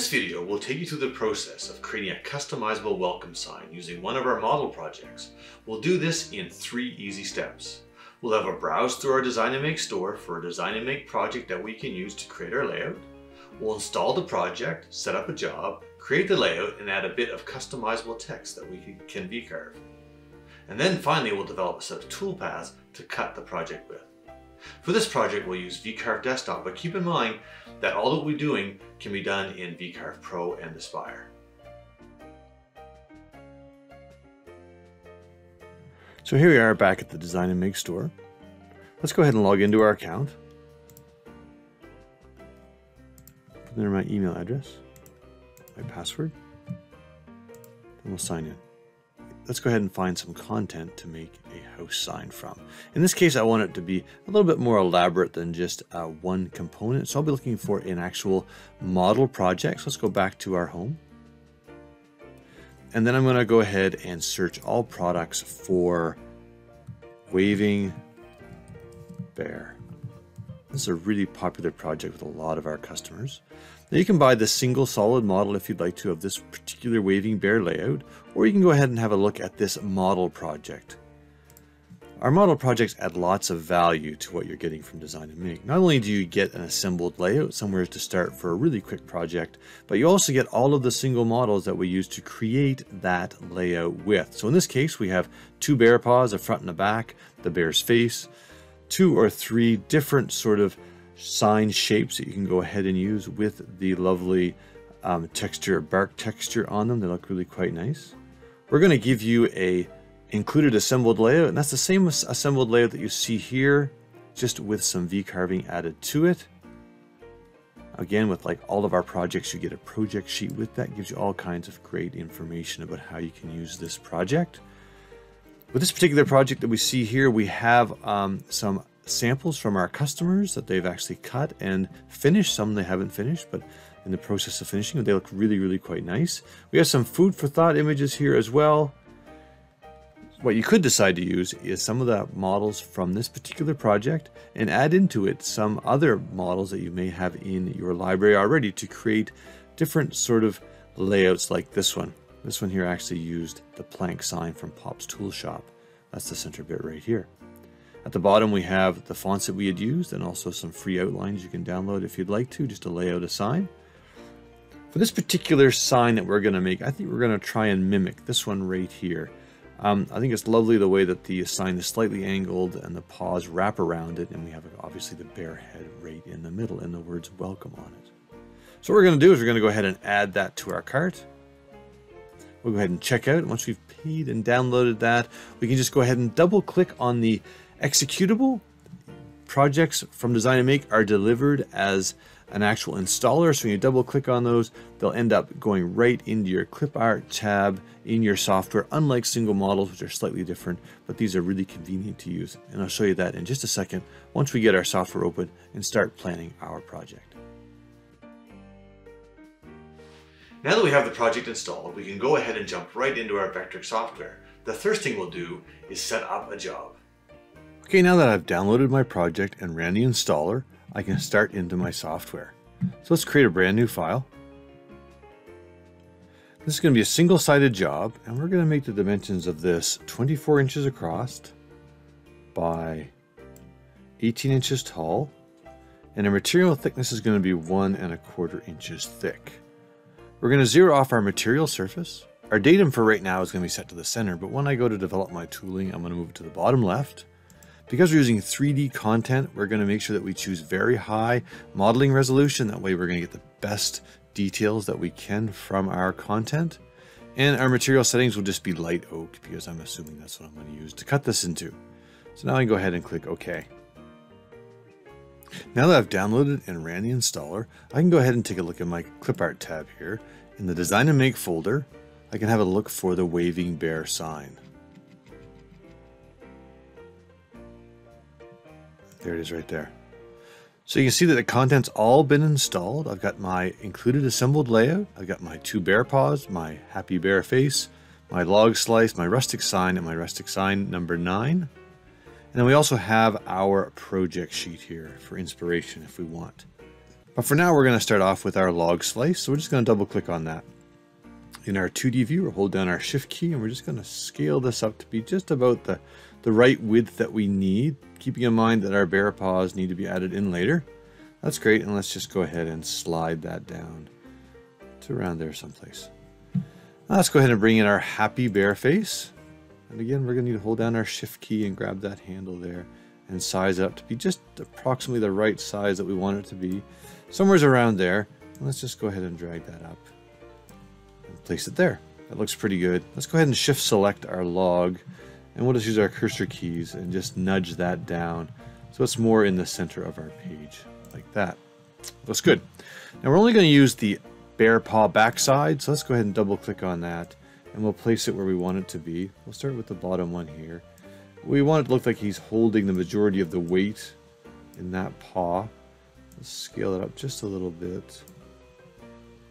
This video, we'll take you through the process of creating a customizable welcome sign using one of our model projects. We'll do this in three easy steps. We'll have a browse through our Design and Make store for a Design and Make project that we can use to create our layout. We'll install the project, set up a job, create the layout, and add a bit of customizable text that we can V-carve. And then finally, we'll develop a set of toolpaths to cut the project with. For this project, we'll use VCarve Desktop, but keep in mind that all that we're doing can be done in VCarve Pro and Aspire. So here we are back at the Design and Make store. Let's go ahead and log into our account. Put in my email address, my password, and we'll sign in let's go ahead and find some content to make a house sign from. In this case, I want it to be a little bit more elaborate than just uh, one component. So I'll be looking for an actual model project. So let's go back to our home. And then I'm going to go ahead and search all products for waving bear. This is a really popular project with a lot of our customers. Now you can buy the single solid model if you'd like to of this particular waving bear layout, or you can go ahead and have a look at this model project. Our model projects add lots of value to what you're getting from Design and Make. Not only do you get an assembled layout, somewhere to start for a really quick project, but you also get all of the single models that we use to create that layout with. So in this case, we have two bear paws, a front and a back, the bear's face, two or three different sort of sign shapes that you can go ahead and use with the lovely um, texture, bark texture on them. They look really quite nice. We're going to give you a included assembled layout, and that's the same assembled layout that you see here, just with some V-carving added to it. Again, with like all of our projects, you get a project sheet with that. gives you all kinds of great information about how you can use this project. With this particular project that we see here, we have um, some samples from our customers that they've actually cut and finished. Some they haven't finished, but in the process of finishing, they look really, really quite nice. We have some food for thought images here as well. What you could decide to use is some of the models from this particular project and add into it some other models that you may have in your library already to create different sort of layouts like this one. This one here actually used the plank sign from Pop's Tool Shop. That's the center bit right here. At the bottom we have the fonts that we had used and also some free outlines you can download if you'd like to, just to lay out a sign. For this particular sign that we're going to make, I think we're going to try and mimic this one right here. Um, I think it's lovely the way that the sign is slightly angled and the paws wrap around it, and we have obviously the bear head right in the middle and the words welcome on it. So what we're going to do is we're going to go ahead and add that to our cart. We'll go ahead and check out. Once we've paid and downloaded that, we can just go ahead and double click on the executable. Projects from Design and Make are delivered as an actual installer. So when you double click on those, they'll end up going right into your clip art tab in your software, unlike single models, which are slightly different, but these are really convenient to use. And I'll show you that in just a second once we get our software open and start planning our project. Now that we have the project installed, we can go ahead and jump right into our Vectric software. The first thing we'll do is set up a job. Okay, now that I've downloaded my project and ran the installer, I can start into my software. So let's create a brand new file. This is going to be a single-sided job, and we're going to make the dimensions of this 24 inches across by 18 inches tall, and the material thickness is going to be one and a quarter inches thick. We're going to zero off our material surface. Our datum for right now is going to be set to the center, but when I go to develop my tooling, I'm going to move it to the bottom left. Because we're using 3D content, we're going to make sure that we choose very high modeling resolution. That way we're going to get the best details that we can from our content. And our material settings will just be light oak because I'm assuming that's what I'm going to use to cut this into. So now I can go ahead and click OK. Now that I've downloaded and ran the installer, I can go ahead and take a look at my clip art tab here. In the design and make folder, I can have a look for the waving bear sign. There it is right there. So you can see that the content's all been installed. I've got my included assembled layout. I've got my two bear paws, my happy bear face, my log slice, my rustic sign, and my rustic sign number nine. And then we also have our project sheet here for inspiration if we want. But for now, we're going to start off with our log slice. So we're just going to double click on that. In our 2D view, we'll hold down our shift key and we're just going to scale this up to be just about the, the right width that we need, keeping in mind that our bear paws need to be added in later. That's great. And let's just go ahead and slide that down to around there someplace. Now let's go ahead and bring in our happy bear face. And again, we're going to need to hold down our shift key and grab that handle there and size it up to be just approximately the right size that we want it to be. Somewhere's around there. And let's just go ahead and drag that up place it there. That looks pretty good. Let's go ahead and shift select our log and we'll just use our cursor keys and just nudge that down so it's more in the center of our page like that. Looks good. Now we're only going to use the bear paw backside, so let's go ahead and double click on that and we'll place it where we want it to be. We'll start with the bottom one here. We want it to look like he's holding the majority of the weight in that paw. Let's scale it up just a little bit.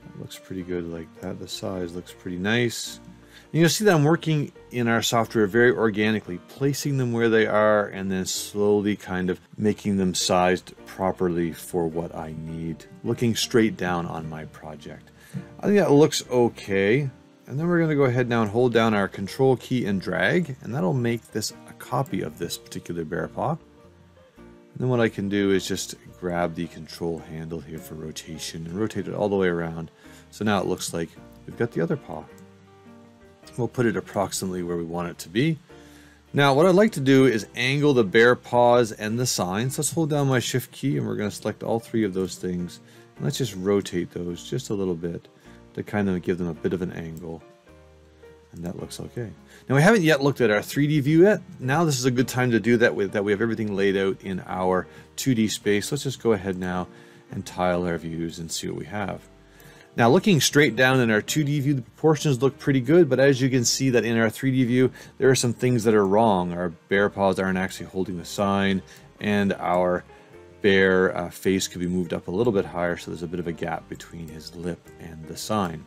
That looks pretty good like that. The size looks pretty nice. And you'll see that I'm working in our software very organically, placing them where they are and then slowly kind of making them sized properly for what I need, looking straight down on my project. I think that looks okay. And then we're going to go ahead now and hold down our control key and drag, and that'll make this a copy of this particular bear paw. And then what I can do is just grab the control handle here for rotation and rotate it all the way around. So now it looks like we've got the other paw. We'll put it approximately where we want it to be. Now what I'd like to do is angle the bear paws and the signs. Let's hold down my shift key and we're going to select all three of those things. And let's just rotate those just a little bit to kind of give them a bit of an angle. And that looks okay. Now we haven't yet looked at our 3D view yet. Now this is a good time to do that with that we have everything laid out in our 2D space. Let's just go ahead now and tile our views and see what we have. Now looking straight down in our 2D view, the proportions look pretty good, but as you can see that in our 3D view, there are some things that are wrong. Our bear paws aren't actually holding the sign, and our bear uh, face could be moved up a little bit higher so there's a bit of a gap between his lip and the sign.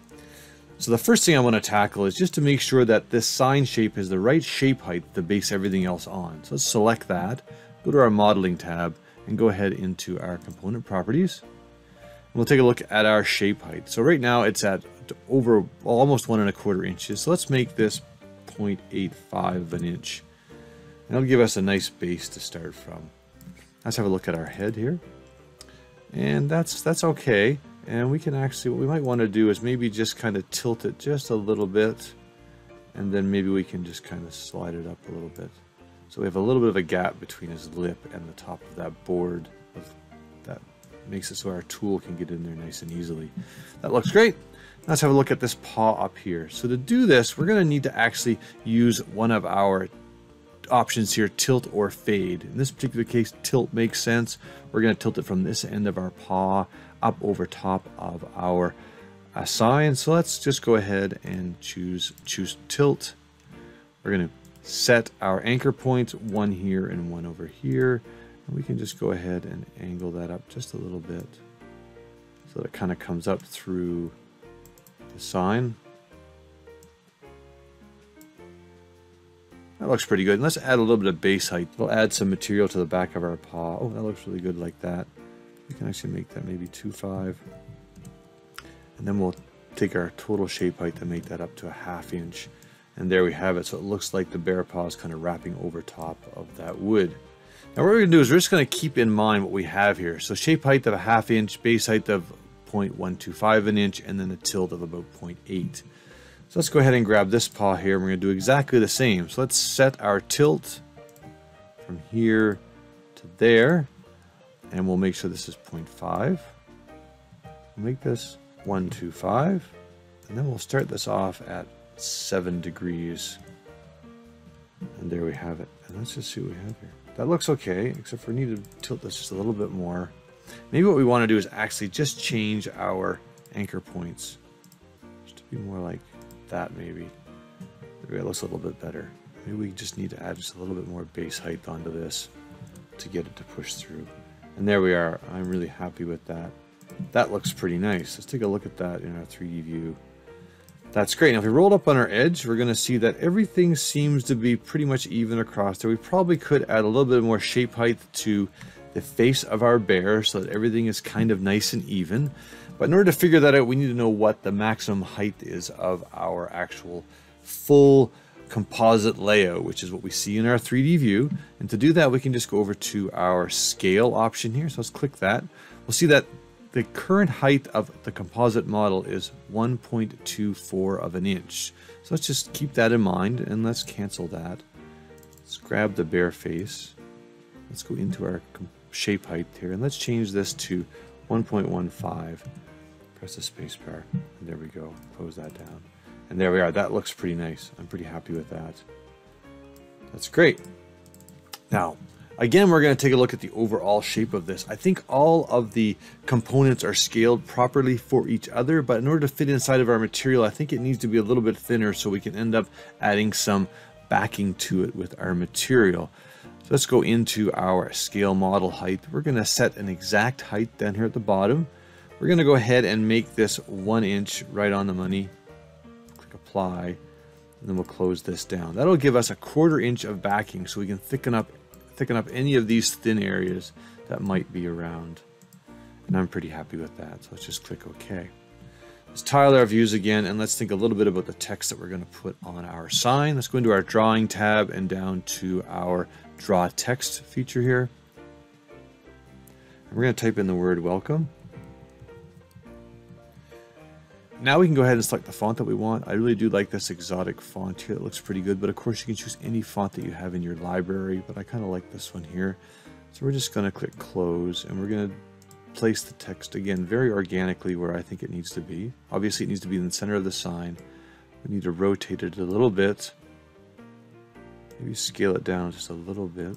So the first thing I want to tackle is just to make sure that this sign shape is the right shape height to base everything else on. So let's select that, go to our modeling tab and go ahead into our component properties. We'll take a look at our shape height. So right now it's at over almost one and a quarter inches. So let's make this 0.85 of an inch. And it'll give us a nice base to start from. Let's have a look at our head here. And that's that's okay. And we can actually, what we might want to do is maybe just kind of tilt it just a little bit. And then maybe we can just kind of slide it up a little bit. So we have a little bit of a gap between his lip and the top of that board. That makes it so our tool can get in there nice and easily. That looks great. Let's have a look at this paw up here. So to do this, we're going to need to actually use one of our options here, tilt or fade. In this particular case, tilt makes sense. We're going to tilt it from this end of our paw up over top of our sign. So let's just go ahead and choose choose tilt. We're going to set our anchor points, one here and one over here. We can just go ahead and angle that up just a little bit so that it kind of comes up through the sign. That looks pretty good. And let's add a little bit of base height. We'll add some material to the back of our paw. Oh, that looks really good like that. We can actually make that maybe 2.5. And then we'll take our total shape height to make that up to a half inch. And there we have it. So it looks like the bear paw is kind of wrapping over top of that wood. Now what we're going to do is we're just going to keep in mind what we have here. So shape height of a half inch, base height of 0.125 an inch, and then a tilt of about 0.8. So let's go ahead and grab this paw here. We're going to do exactly the same. So let's set our tilt from here to there. And we'll make sure this is 0.5. We'll make this 125. And then we'll start this off at 7 degrees. And there we have it. And let's just see what we have here. That looks okay, except for we need to tilt this just a little bit more. Maybe what we want to do is actually just change our anchor points. Just to be more like that maybe. Maybe it looks a little bit better. Maybe we just need to add just a little bit more base height onto this to get it to push through. And there we are. I'm really happy with that. That looks pretty nice. Let's take a look at that in our 3D view. That's great. Now if we roll up on our edge, we're going to see that everything seems to be pretty much even across there. We probably could add a little bit more shape height to the face of our bear so that everything is kind of nice and even. But in order to figure that out, we need to know what the maximum height is of our actual full composite layout, which is what we see in our 3D view. And to do that, we can just go over to our scale option here. So let's click that. We'll see that the current height of the composite model is 1.24 of an inch. So let's just keep that in mind and let's cancel that. Let's grab the bear face. Let's go into our shape height here and let's change this to 1.15. Press the spacebar and there we go. Close that down. And there we are. That looks pretty nice. I'm pretty happy with that. That's great. Now, again, we're going to take a look at the overall shape of this. I think all of the components are scaled properly for each other, but in order to fit inside of our material, I think it needs to be a little bit thinner so we can end up adding some backing to it with our material. So let's go into our scale model height. We're going to set an exact height down here at the bottom. We're going to go ahead and make this one inch right on the money apply, and then we'll close this down. That'll give us a quarter inch of backing so we can thicken up thicken up any of these thin areas that might be around. And I'm pretty happy with that. So let's just click OK. Let's tile our views again and let's think a little bit about the text that we're going to put on our sign. Let's go into our drawing tab and down to our draw text feature here. And we're going to type in the word welcome. Now we can go ahead and select the font that we want. I really do like this exotic font here. It looks pretty good, but of course you can choose any font that you have in your library, but I kind of like this one here. So we're just going to click close and we're going to place the text again very organically where I think it needs to be. Obviously it needs to be in the center of the sign. We need to rotate it a little bit. Maybe scale it down just a little bit.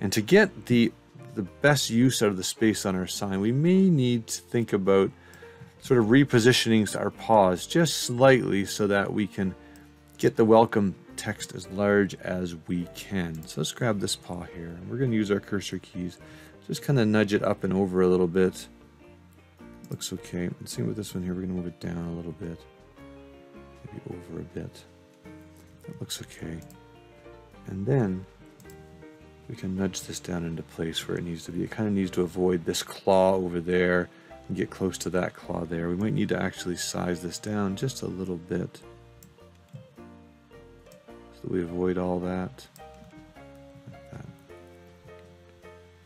And to get the the best use out of the space on our sign, we may need to think about sort of repositioning our paws just slightly so that we can get the welcome text as large as we can. So let's grab this paw here. We're going to use our cursor keys. Just kind of nudge it up and over a little bit. Looks okay. Let's see with this one here. We're going to move it down a little bit. Maybe over a bit. That looks okay. And then we can nudge this down into place where it needs to be. It kind of needs to avoid this claw over there and get close to that claw there. We might need to actually size this down just a little bit so we avoid all that. Like that.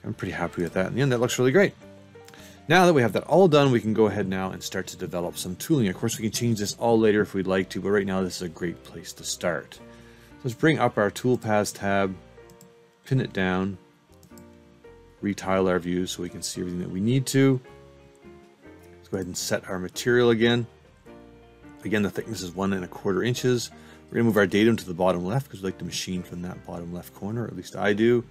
I'm pretty happy with that. In the end, that looks really great. Now that we have that all done, we can go ahead now and start to develop some tooling. Of course, we can change this all later if we'd like to, but right now this is a great place to start. let's bring up our Toolpaths tab, pin it down, retile our view so we can see everything that we need to. Ahead and set our material again. Again, the thickness is one and a quarter inches. We're gonna move our datum to the bottom left because we like to machine from that bottom left corner, or at least I do.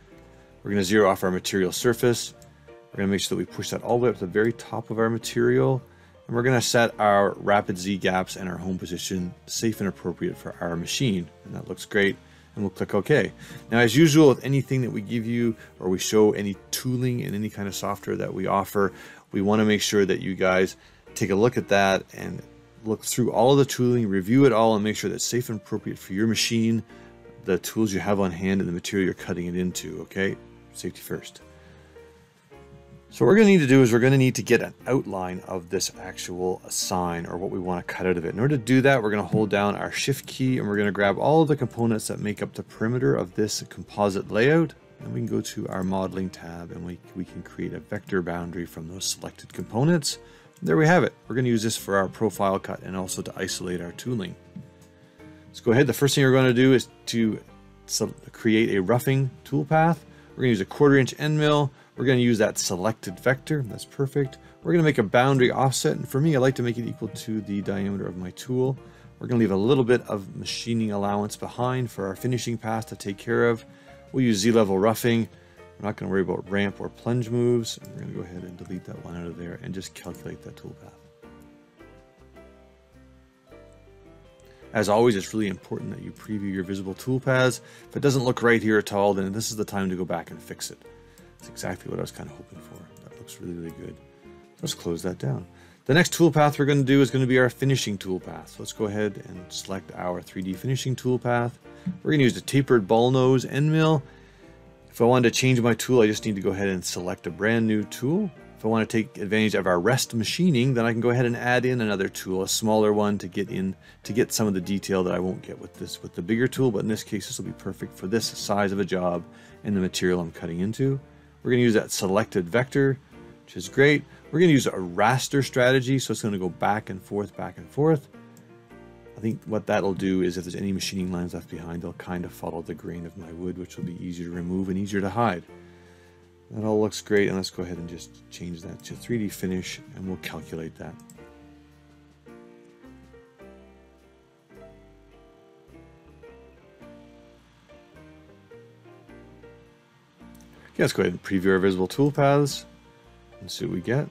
We're gonna zero off our material surface. We're gonna make sure that we push that all the way up to the very top of our material. And we're gonna set our rapid Z gaps and our home position safe and appropriate for our machine. And that looks great and we'll click OK. Now, as usual with anything that we give you or we show any tooling in any kind of software that we offer, we want to make sure that you guys take a look at that and look through all of the tooling, review it all, and make sure that's safe and appropriate for your machine, the tools you have on hand, and the material you're cutting it into. Okay, safety first. So what we're going to need to do is we're going to need to get an outline of this actual sign or what we want to cut out of it. In order to do that, we're going to hold down our shift key and we're going to grab all of the components that make up the perimeter of this composite layout and we can go to our modeling tab and we, we can create a vector boundary from those selected components. There we have it. We're going to use this for our profile cut and also to isolate our tooling. Let's go ahead. The first thing we're going to do is to create a roughing toolpath. We're going to use a quarter inch end mill. We're going to use that selected vector. That's perfect. We're going to make a boundary offset. And for me, I like to make it equal to the diameter of my tool. We're going to leave a little bit of machining allowance behind for our finishing path to take care of. We'll use Z-level roughing. We're not going to worry about ramp or plunge moves. We're going to go ahead and delete that one out of there and just calculate that toolpath. As always, it's really important that you preview your visible toolpaths. If it doesn't look right here at all, then this is the time to go back and fix it. That's exactly what I was kind of hoping for. That looks really, really good. Let's close that down. The next toolpath we're going to do is going to be our finishing toolpath. So let's go ahead and select our 3D finishing toolpath. We're going to use the tapered ball nose end mill. If I wanted to change my tool, I just need to go ahead and select a brand new tool. If I want to take advantage of our rest machining, then I can go ahead and add in another tool, a smaller one to get in to get some of the detail that I won't get with this with the bigger tool, but in this case this will be perfect for this size of a job and the material I'm cutting into. We're going to use that selected vector, which is great. We're going to use a raster strategy, so it's going to go back and forth, back and forth. Think what that'll do is if there's any machining lines left behind, they'll kind of follow the grain of my wood, which will be easier to remove and easier to hide. That all looks great, and let's go ahead and just change that to 3D finish, and we'll calculate that. Okay, let's go ahead and preview our visible toolpaths and see what we get.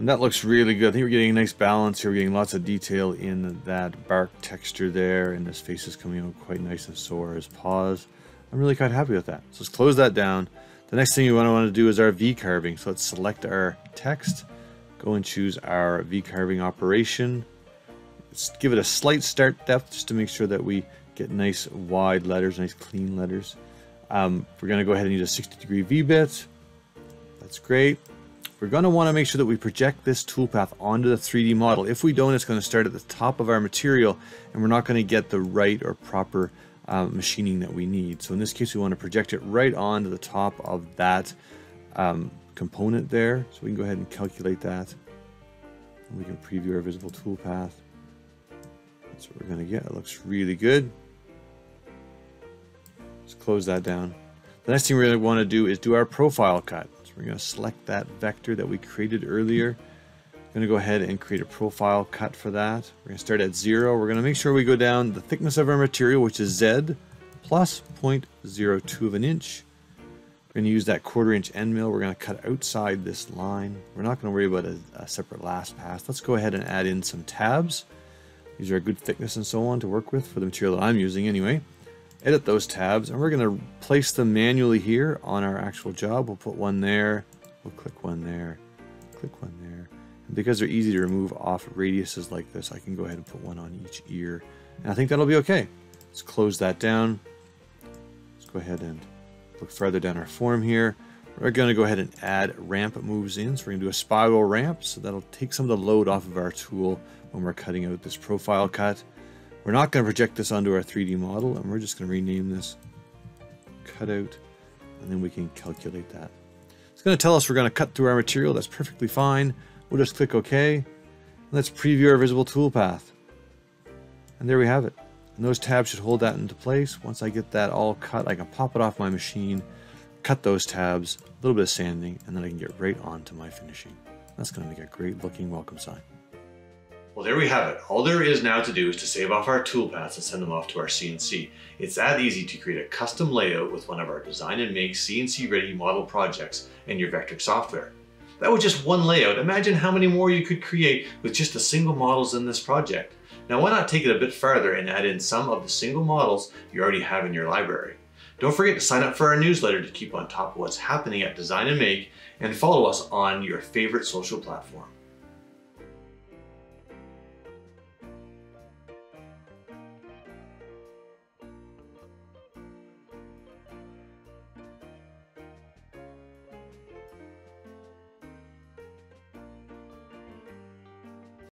And that looks really good. I think we're getting a nice balance here. We're getting lots of detail in that bark texture there, and his face is coming out quite nice and so are his paws. I'm really quite happy with that. So let's close that down. The next thing you want to want to do is our V carving. So let's select our text, go and choose our V carving operation. Let's give it a slight start depth just to make sure that we get nice wide letters, nice clean letters. Um, we're going to go ahead and use a 60 degree V bit. That's great. We're going to want to make sure that we project this toolpath onto the 3D model. If we don't, it's going to start at the top of our material and we're not going to get the right or proper uh, machining that we need. So in this case, we want to project it right onto the top of that um, component there. So we can go ahead and calculate that. And we can preview our visible toolpath. That's what we're going to get. It looks really good. Let's close that down. The next thing we really want to do is do our profile cut. We're going to select that vector that we created earlier. I'm going to go ahead and create a profile cut for that. We're going to start at zero. We're going to make sure we go down the thickness of our material, which is Z plus 0.02 of an inch. We're going to use that quarter inch end mill. We're going to cut outside this line. We're not going to worry about a, a separate last pass. Let's go ahead and add in some tabs. These are a good thickness and so on to work with for the material that I'm using anyway edit those tabs and we're going to place them manually here on our actual job. We'll put one there, we'll click one there, click one there. And because they're easy to remove off radiuses like this, I can go ahead and put one on each ear. And I think that'll be okay. Let's close that down. Let's go ahead and look further down our form here. We're going to go ahead and add ramp moves in. So we're going to do a spiral ramp. So that'll take some of the load off of our tool when we're cutting out this profile cut. We're not going to project this onto our 3D model, and we're just going to rename this cutout, and then we can calculate that. It's going to tell us we're going to cut through our material. That's perfectly fine. We'll just click OK. Let's preview our visible toolpath. And there we have it. And those tabs should hold that into place. Once I get that all cut, I can pop it off my machine, cut those tabs, a little bit of sanding, and then I can get right on to my finishing. That's going to make a great looking welcome sign. Well, there we have it. All there is now to do is to save off our toolpaths and send them off to our CNC. It's that easy to create a custom layout with one of our design and make CNC ready model projects in your Vectric software. That was just one layout. Imagine how many more you could create with just the single models in this project. Now why not take it a bit further and add in some of the single models you already have in your library. Don't forget to sign up for our newsletter to keep on top of what's happening at Design and Make and follow us on your favorite social platform.